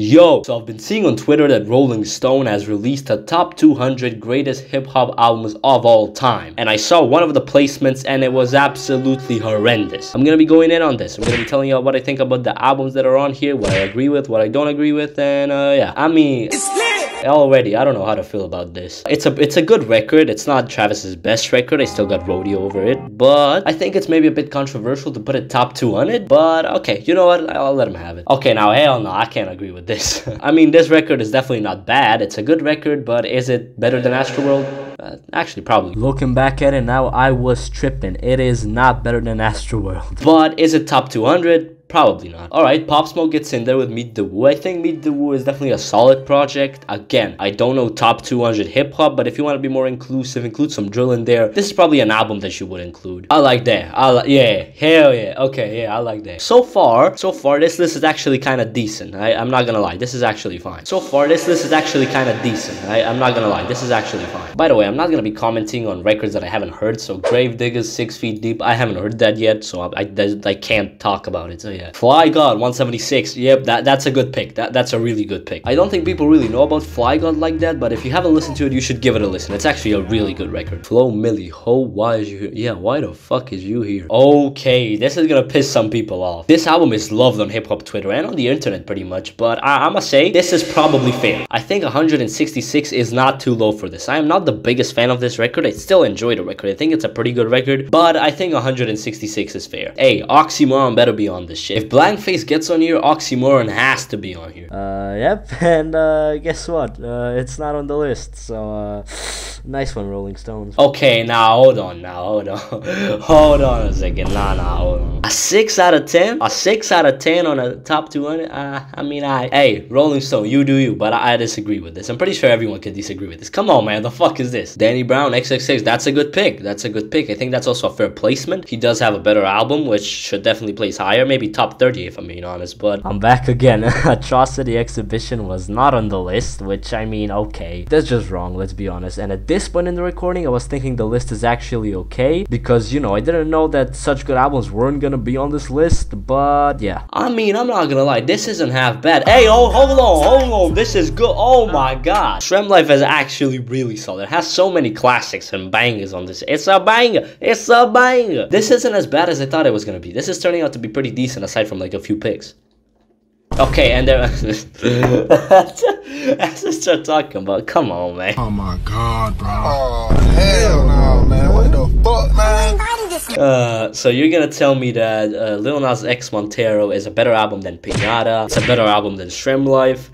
Yo, so I've been seeing on Twitter that Rolling Stone has released a top 200 greatest hip hop albums of all time. And I saw one of the placements and it was absolutely horrendous. I'm gonna be going in on this. I'm gonna be telling you all what I think about the albums that are on here, what I agree with, what I don't agree with, and uh, yeah. I mean, already i don't know how to feel about this. It's a it's a good record. It's not travis's best record. I still got rodeo over it. But i think it's maybe a bit controversial to put it top 200 but okay you know what? I'll let him have it. Okay now hell no. I can't agree with this. I mean this record is definitely not bad. It's a good record but is it better than astroworld? Uh, actually probably. Looking back at it now, I was tripping. It is not better than Astroworld. but is it top 200 Probably not. Alright, Pop Smoke gets in there with Meet the Woo. I think Meet the Woo is definitely a solid project. Again, I don't know top 200 hip hop, but if you want to be more inclusive, include some drill in there. This is probably an album that you would include. I like that. I like, yeah, hell yeah. Okay, yeah, I like that. So far, so far, this list is actually kind of decent. I, I'm not gonna lie, this is actually fine. So far, this list is actually kind of decent. I, I'm not gonna lie, this is actually fine. By the way, I'm not gonna be commenting on records that I haven't heard. So Gravediggaz, Six Feet Deep, I haven't heard that yet, so I, I, I can't talk about it. So yeah. Fly God 176. Yep, that, that's a good pick. That, that's a really good pick. I don't think people really know about Fly God like that, but if you haven't listened to it, you should give it a listen. It's actually a really good record. Flo Milli, ho, why is you here? Yeah, why the fuck is you here? Okay, this is gonna piss some people off. This album is loved on hip hop Twitter and on the internet pretty much, but I, I must say, this is probably fair. I think 166 is not too low for this. I am not the biggest fan of this record. I still enjoy the record. I think it's a pretty good record, but I think 166 is fair. Hey, Oxymoron better be on this shit. If Blankface gets on here, Oxymoron has to be on here. Uh, yep, and uh, guess what? Uh, it's not on the list, so uh, nice one, Rolling Stones. Okay, now hold on, now hold on, hold on a second, nah, nah, hold on. A six out of ten, a six out of ten on a top two hundred. Uh, I mean, I hey, Rolling Stone, you do you, but I, I disagree with this. I'm pretty sure everyone could disagree with this. Come on, man, the fuck is this? Danny Brown, XXX, that's a good pick. That's a good pick. I think that's also a fair placement. He does have a better album, which should definitely place higher, maybe top thirty if I'm being honest. But I'm back again. Atrocity Exhibition was not on the list, which I mean, okay, that's just wrong, let's be honest. And at this point in the recording, I was thinking the list is actually okay because, you know, I didn't know that such good albums weren't gonna be on this list, but yeah. I mean, I'm not gonna lie, this isn't half bad. Hey, oh, hold on, hold on, this is good. Oh my god. SremmLife is actually really solid. It has so many classics and bangers on this. It's a banger. It's a banger. This isn't as bad as I thought it was gonna be. This is turning out to be pretty decent aside from like a few picks. Okay, and then as I start talking about, come on, man. Oh my god, bro. Oh, hell Uh, so you're gonna tell me that uh, Lil Nas X Montero is a better album than Pinata? It's a better album than SremmLife.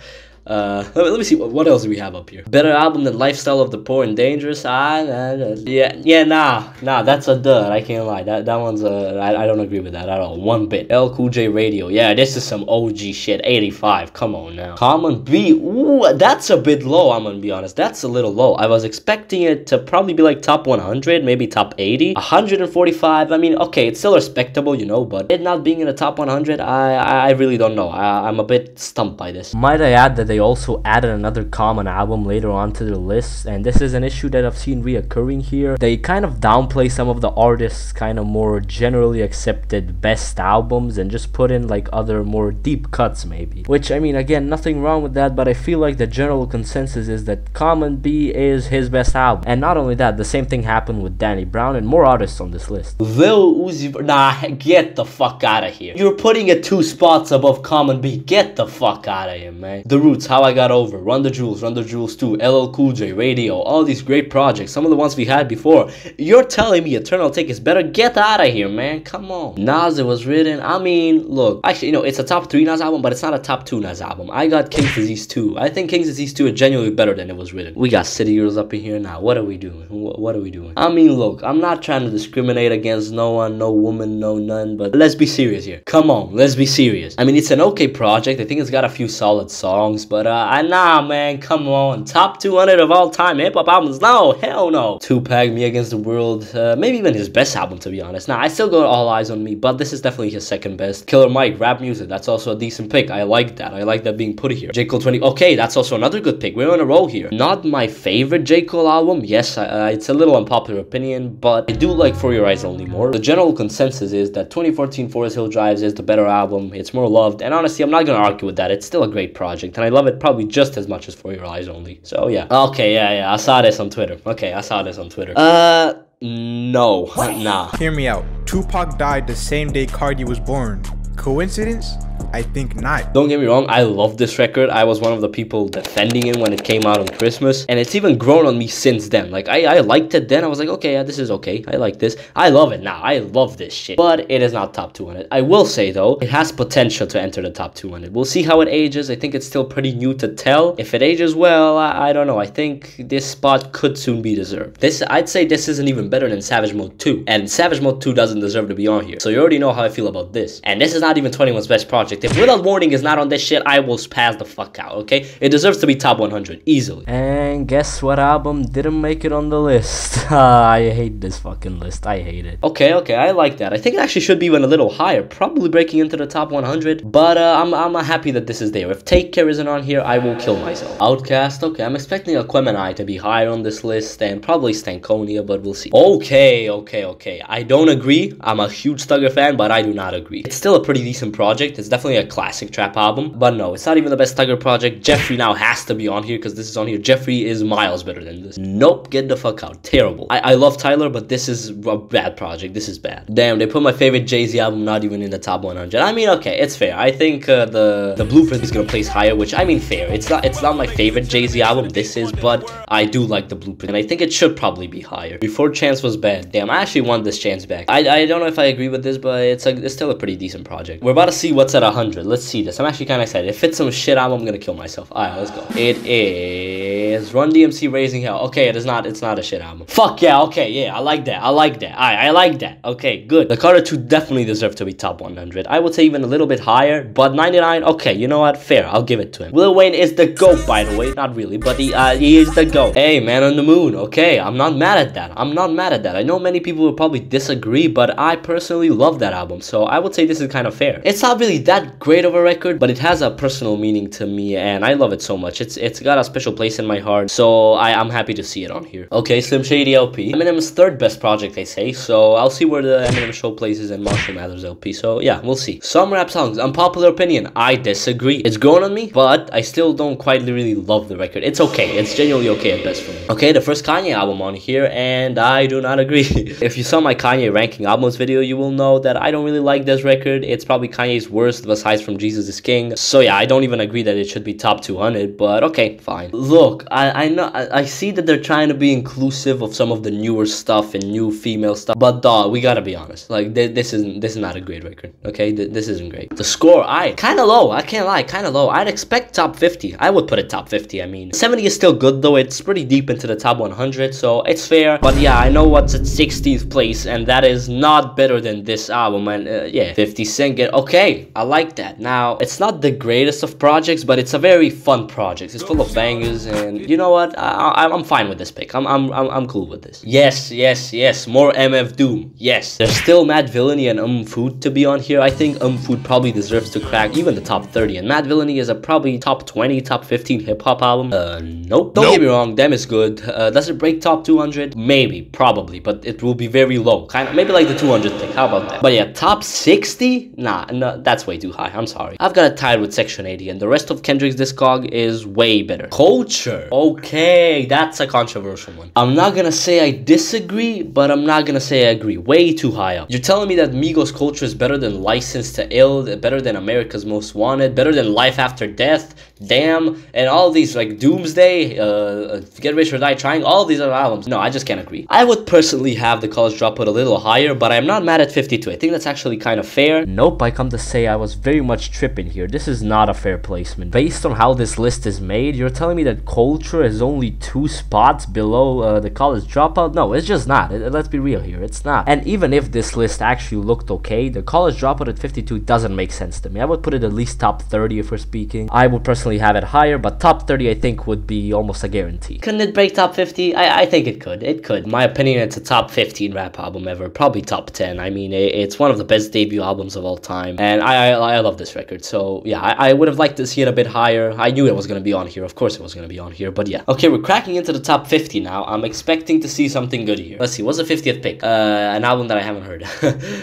Uh, let me, let me see what, else do we have up here. Better album than Lifestyle of the Poor and Dangerous. Ah, nah, nah, yeah, yeah, nah, nah. That's a dud. I can't lie. That that one's a. I, I don't agree with that at all. One bit. LL Cool J Radio. Yeah, this is some OG shit. 85. Come on now. Common Be. Ooh, that's a bit low. I'm gonna be honest. That's a little low. I was expecting it to probably be like top 100, maybe top 80, 145. I mean, okay, it's still respectable, you know, but it not being in the top 100, I I really don't know. I, I'm a bit stumped by this. Might I add that they also added another common album later on to the list, and this is an issue that I've seen reoccurring here. They kind of downplay some of the artists' kind of more generally accepted best albums and just put in like other more deep cuts, maybe. Which, I mean, again, nothing wrong with that, but I feel like the general consensus is that Common Be is his best album. And not only that, the same thing happened with Danny Brown and more artists on this list. Lil Uzi, nah, get the fuck out of here. You're putting it two spots above Common Be. Get the fuck out of here, man. The Roots, How I Got Over, Run the Jewels, Run the Jewels 2, LL Cool J, Radio, all these great projects, some of the ones we had before. You're telling me Eternal Atake is better? Get out of here, man. Come on. Nas, it was written. I mean, look, actually, you know, it's a top three Nas album, but it's not a top two Nas album. I got King's Disease 2. I think King's Disease 2 is genuinely better than it was written. We got City Girls up in here now. What are we doing? Wh- What are we doing? I mean, look, I'm not trying to discriminate against no one, no woman, no none, but let's be serious here. Come on, let's be serious. I mean, it's an okay project. I think it's got a few solid songs, but uh, nah, man, come on. Top 200 of all time hip hop albums? No, hell no. Tupac, Me Against the World, uh, maybe even his best album, to be honest. Nah, I still go All Eyes on Me, but this is definitely his second best. Killer Mike, rap music, that's also a decent pick. I like that. I like that being put here. J. Cole 20, okay, that's also another good pick. We're on a roll here. Not my favorite J. Cole album. Yes, uh, it's a little unpopular opinion, but I do like For Your Eyes Only more. The general consensus is that 2014 Forest Hills Drive is the better album. It's more loved, and honestly, I'm not gonna argue with that. It's still a great project, and I love it probably just as much as For Your Eyes Only. So yeah. Okay, yeah, yeah. I saw this on Twitter. Okay, I saw this on Twitter. Uh, no, nah. Hear me out. Tupac died the same day Cardi was born. Coincidence? I think not. Don't get me wrong, I love this record. I was one of the people defending it when it came out on Christmas, and it's even grown on me since then. Like, I, I liked it then. I was like, okay, yeah, this is okay. I like this. I love it now. I love this shit. But it is not top 200. I will say, though, it has potential to enter the top 200. We'll see how it ages. I think it's still pretty new to tell. If it ages well, I, I don't know. I think this spot could soon be deserved. This, I'd say this isn't even better than Savage Mode 2. And Savage Mode 2 doesn't deserve to be on here. So you already know how I feel about this. And this is not even 21's best project. If Without Warning is not on this shit, I will pass the fuck out, okay? It deserves to be top 100, easily. And guess what album didn't make it on the list? I hate this fucking list. I hate it. Okay, okay, I like that. I think it actually should be even a little higher, probably breaking into the top 100. But uh, I'm, I'm happy that this is there. If Take Care isn't on here, I will kill myself. OutKast, okay, I'm expecting Aquemini to be higher on this list and probably Stankonia, but we'll see. Okay, okay, okay. I don't agree. I'm a huge Thugger fan, but I do not agree. It's still a pretty decent project. It's definitely a classic trap album. But no, it's not even the best Thugger project. Jeffrey now has to be on here because this is on here. Jeffrey is miles better than this. Nope, get the fuck out. Terrible. I, I love Tyler, but this is a bad project. This is bad. Damn, they put my favorite Jay-Z album not even in the top 100. I mean, okay, it's fair. I think uh, the the Blueprint is gonna place higher, which I mean fair. It's not it's not my favorite Jay-Z album. This is, but I do like the Blueprint, and I think it should probably be higher. Before Chance was bad. Damn, I actually want this Chance back. I, I don't know if I agree with this, but it's a, it's still a pretty decent project. We're about to see what's at 100. Let's see this. I'm actually kind of excited. If it's some shit album, I'm gonna kill myself. Alright, let's go. It is Run DMC Raising Hell. Okay, it is not. It's not a shit album. Fuck yeah. Okay, yeah. I like that. I like that. Alright, I like that. Okay, good. The Carter 2 definitely deserve to be top 100. I would say even a little bit higher, but 99. Okay, you know what? Fair. I'll give it to him. Lil Wayne is the goat, by the way. Not really, but he uh, he is the goat. Hey, man on the moon. Okay, I'm not mad at that. I'm not mad at that. I know many people will probably disagree, but I personally love that album, so I would say this is kind of fair. It's not really that great of a record, but it has a personal meaning to me, and I love it so much. It's it's got a special place in my heart, so I, I'm happy to see it on here. Okay, Slim Shady LP. Eminem's third best project, they say, so I'll see where the Eminem show places in Marshall Mathers LP, so yeah, we'll see. Some rap songs, unpopular opinion, I disagree. It's grown on me, but I still don't quite really love the record. It's okay, it's genuinely okay at best for me. Okay, the first Kanye album on here, and I do not agree. if you saw my Kanye ranking albums video, you will know that I don't really like this record. It's probably Kanye's worst, besides from Jesus is King. So yeah, I don't even agree that it should be top 200, but okay, fine. Look, I, I know, I, I see that they're trying to be inclusive of some of the newer stuff and new female stuff, but dog, we gotta be honest. Like, th this isn't, this is not a great record, okay? Th this isn't great. The score, I, kinda low, I can't lie, kinda low. I'd expect top 50. I would put it top 50, I mean. 70 is still good though, it's pretty deep into the top 100, so it's fair. But yeah, I know what's at 16th place, and that is not better than this album, and uh, yeah, 50 Cent get, okay, I like that. Now, it's not the greatest of projects, but it's a very fun project. It's full of bangers, and you know what? I, am fine with this pick. I'm, I'm, I'm, I'm cool with this. Yes, yes, yes. More MF Doom. Yes. There's still Madvillainy and Um Food to be on here. I think Um Food probably deserves to crack even the top 30. And Madvillainy is a probably top 20, top 15 hip hop album. Uh, nope. Don't nope. get me wrong. Them is good. Uh, does it break top 200? Maybe, probably, but it will be very low. Kind of, maybe like the 200 thing. How about that? But yeah, top 60? Nah, no, that's way too high. I'm sorry. I've got a tied with Section 80, and the rest of Kendrick's discog is way better. Culture. Okay, that's a controversial one. I'm not gonna say I disagree, but I'm not gonna say I agree. Way too high up. You're telling me that Migos Culture is better than Licensed to Ill, better than America's Most Wanted, better than Life After Death, Damn, and all these like Doomsday, uh, Get Rich or Die Trying, all these other albums. No, I just can't agree. I would personally have the College Dropout a little higher, but I'm not mad at 52. I think that's actually kind of fair. Nope, I come to say I was very much tripping here. This is not a fair placement. Based on how this list is made, you're telling me that Culture is only two spots below uh, the College Dropout? No, it's just not. It, let's be real here. It's not. And even if this list actually looked okay, the College Dropout at 52 doesn't make sense to me. I would put it at least top 30 if we're speaking. I would personally have it higher, but top 30 I think would be almost a guarantee. Couldn't it break top 50? I, I think it could. It could. My opinion, it's a top 15 rap album ever. Probably top 10. I mean, it, it's one of the best debut albums of all time. And I I, I love this record. So, yeah, I, I would have liked to see it a bit higher. I knew it was going to be on here. Of course it was going to be on here. But yeah. Okay, we're cracking into the top 50 now. I'm expecting to see something good here. Let's see. What's the 50th pick? Uh, an album that I haven't heard.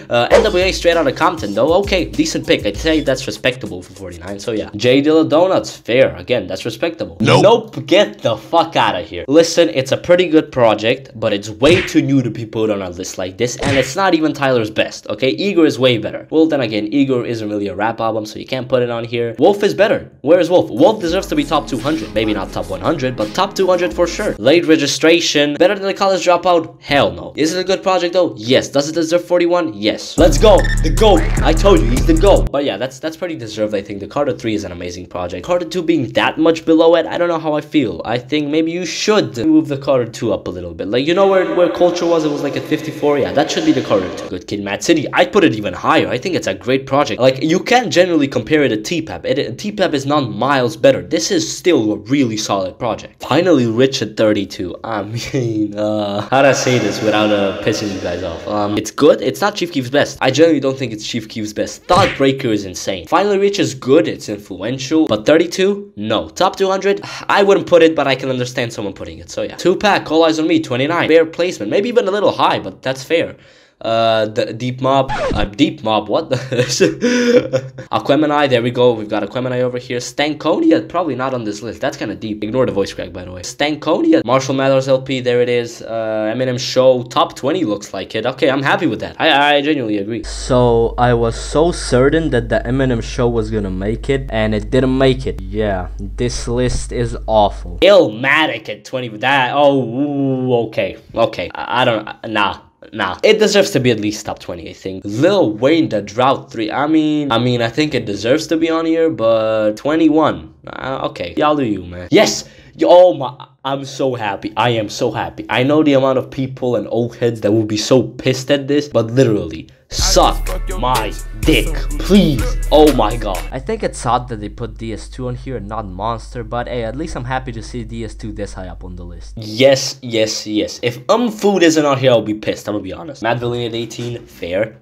uh, NWA Straight Outta Compton, though. Okay, decent pick. I'd say that's respectable for 49. So, yeah. J Dilla Donuts. Fair. Again, that's respectable. Nope. Nope. Get the fuck out of here. Listen, it's a pretty good project, but it's way too new to be put on a list like this, and it's not even Tyler's best, okay? Igor is way better. Well, then again, Igor isn't really a rap album, so you can't put it on here. Wolf is better. Where is Wolf? Wolf deserves to be top 200. Maybe not top 100, but top 200 for sure. Late registration. Better than the college dropout? Hell no. Is it a good project though? Yes. Does it deserve 41? Yes. Let's go. The GOAT. I told you, he's the GOAT. But yeah, that's that's pretty deserved, I think. The Carter 3 is an amazing project. Carter 2 being that much below it, I don't know how I feel. I think maybe you should move the Carter 2 up a little bit. Like, you know where, where culture was? It was like at 54. Yeah, that should be the Carter 2. Good Kid, Mad City. I'd put it even higher. I think it's a great project. Like, you can't generally compare it to T-Pap. It, T-Pap is not miles better. This is still a really solid project. Finally, Rich at 32. I mean, uh, how do I say this without uh, pissing you guys off? Um, it's good. It's not Chief Keef's best. I generally don't think it's Chief Keef's best. Thot Breaker is insane. Finally, Rich is good. It's influential. But 32? No. Top 200? I wouldn't put it, but I can understand someone putting it. So yeah. Tupac. All eyes on me. 29. Fair placement. Maybe even a little high, but that's fair uh the deep mob uh, deep mob what the aquemini there we go. We've got aquemini over here. Stankonia probably not on this list. That's kind of deep. Ignore the voice crack by the way. Stankonia marshall mathers lp there it is. Uh eminem show top 20 looks like it. Okay i'm happy with that. I i genuinely agree. So I was so certain that the Eminem show was gonna make it, and it didn't make it. Yeah, this list is awful. Illmatic at 20 with that oh ooh, okay okay. I, I don't nah Nah, it deserves to be at least top 20, I think. Lil Wayne, the Drought 3. I mean, I mean, I think it deserves to be on here, but 21. Uh, okay, y'all do you, man. Yes! Oh my, I'm so happy. I am so happy. I know the amount of people and old heads that will be so pissed at this, but literally, suck my dick, please. Oh my god. I think it's odd that they put DS2 on here and not Monster, but hey, at least I'm happy to see DS2 this high up on the list. Yes, yes, yes. If um food isn't on here, I'll be pissed. I'm gonna be honest. Madvillain at 18, fair.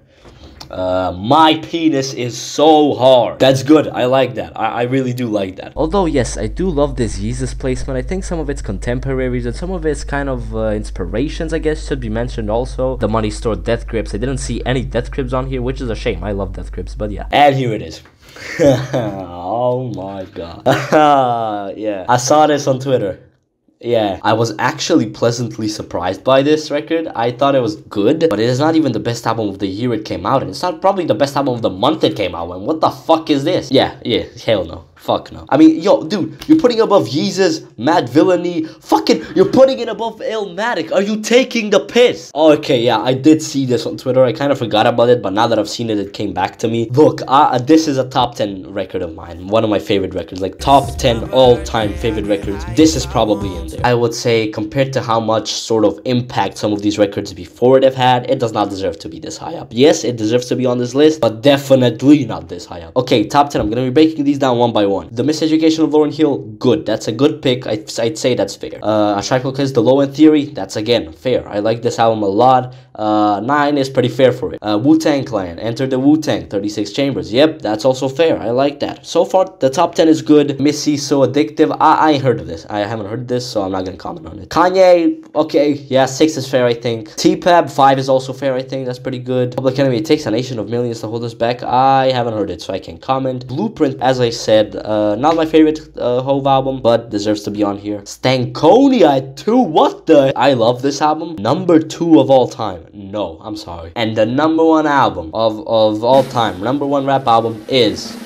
Uh, my penis is so hard. That's good. I like that. I, I really do like that. Although, yes, I do love this Yeezus placement. I think some of its contemporaries and some of its kind of uh, inspirations, I guess, should be mentioned also. The Money Store Death Grips. I didn't see any Death Grips on here, which is a shame. I love Death Grips, but yeah. And here it is. oh my god. yeah. I saw this on Twitter. Yeah, I was actually pleasantly surprised by this record. I thought it was good, but it is not even the best album of the year it came out, and it's not probably the best album of the month it came out. And what the fuck is this? Yeah, yeah, hell no. Fuck no. I mean, yo, dude, you're putting above Yeezus, Madvillainy, fucking, you're putting it above Illmatic. Are you taking the piss? Okay, yeah, I did see this on Twitter. I kind of forgot about it, but now that I've seen it, it came back to me. Look, uh, this is a top 10 record of mine. One of my favorite records, like top 10 all-time favorite records. This is probably in there. I would say, compared to how much sort of impact some of these records before it have had, it does not deserve to be this high up. Yes, it deserves to be on this list, but definitely not this high up. Okay, top 10. I'm gonna be breaking these down one by one. The Miseducation of Lauryn Hill, good. That's a good pick. I, I'd say that's fair. Uh, Called Quest, The Low End Theory, that's again fair. I like this album a lot. Uh, 9 is pretty fair for it. Uh, Wu-Tang Clan, Enter the Wu-Tang, 36 Chambers. Yep, that's also fair. I like that. So far, the top 10 is good. Missy, So Addictive. I, I heard of this. I haven't heard this, so I'm not gonna comment on it. Kanye, okay, yeah, 6 is fair, I think. T-Pab, 5 is also fair, I think. That's pretty good. Public Enemy, It Takes a Nation of Millions to Hold Us Back. I haven't heard it, so I can't comment. Blueprint, as I said, uh, not my favorite uh, Hove album, but deserves to be on here. Stankonia at 2, what the? I love this album. Number 2 of all time. No, I'm sorry. And the number one album of, of all time, number one rap album is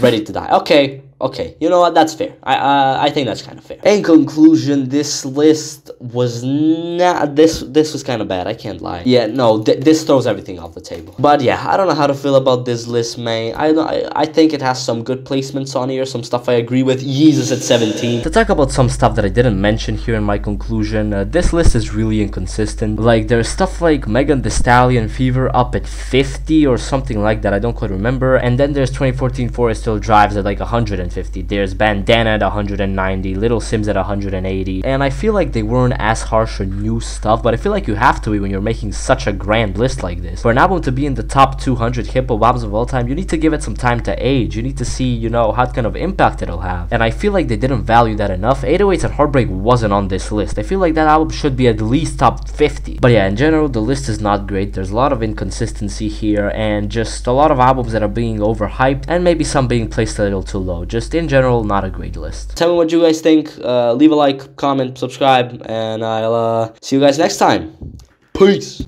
Ready to Die. Okay, okay. You know what? That's fair. I uh, I think that's kind of fair. In conclusion, this list was not this this was kind of bad. I can't lie. Yeah, no, th this throws everything off the table. But yeah, I don't know how to feel about this list, man. I I, I think it has some good placements on here, some stuff I agree with. Yeezus at 17. To talk about some stuff that I didn't mention here in my conclusion, uh, this list is really inconsistent. Like, there's stuff like Megan Thee Stallion Fever up at 50 or something like that, I don't quite remember. And then there's 2014 Forest Hills Drive at like 150. 150. There's Bandana at 190, Little Simz at 180. And I feel like they weren't as harsh on new stuff, but I feel like you have to be when you're making such a grand list like this. For an album to be in the top 200 hip hop albums of all time, you need to give it some time to age. You need to see, you know, what kind of impact it'll have. And I feel like they didn't value that enough. 808s and Heartbreak wasn't on this list. I feel like that album should be at least top 50. But yeah, in general, the list is not great. There's a lot of inconsistency here and just a lot of albums that are being overhyped and maybe some being placed a little too low. Just in general, not a great list. Tell me what you guys think. Uh, leave a like, comment, subscribe, and I'll uh, see you guys next time. Peace.